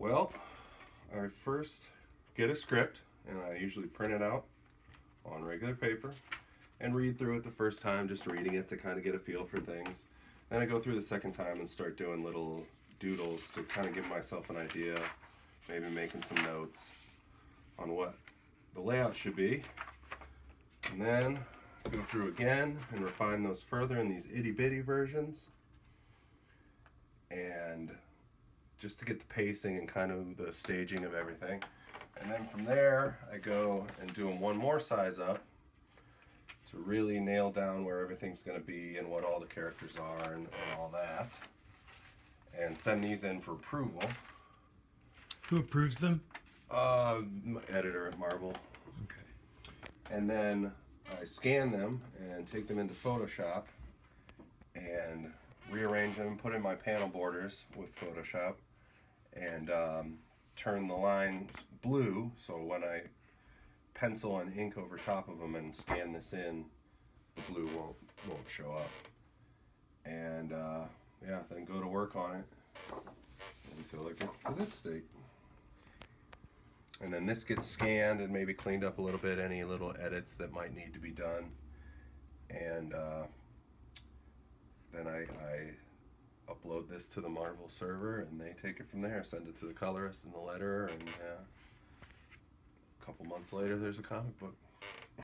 Well, I first get a script and I usually print it out on regular paper and read through it the first time, just reading it to kind of get a feel for things. Then I go through the second time and start doing little doodles to kind of give myself an idea, maybe making some notes on what the layout should be. And then go through again and refine those further in these itty bitty versions. And just to get the pacing and kind of the staging of everything. And then from there, I go and do them one more size up to really nail down where everything's going to be and what all the characters are and, and all that. And send these in for approval. Who approves them? Uh, my editor at Marvel. Okay. And then I scan them and take them into Photoshop and rearrange them, put in my panel borders with Photoshop, and um, turn the lines blue so when I pencil and ink over top of them and scan this in, the blue won't won't show up. And uh, yeah, then go to work on it until it gets to this state. And then this gets scanned and maybe cleaned up a little bit, any little edits that might need to be done. And uh, then I, I upload this to the Marvel server and they take it from there, send it to the colorist and the letterer, and uh, a couple months later, there's a comic book.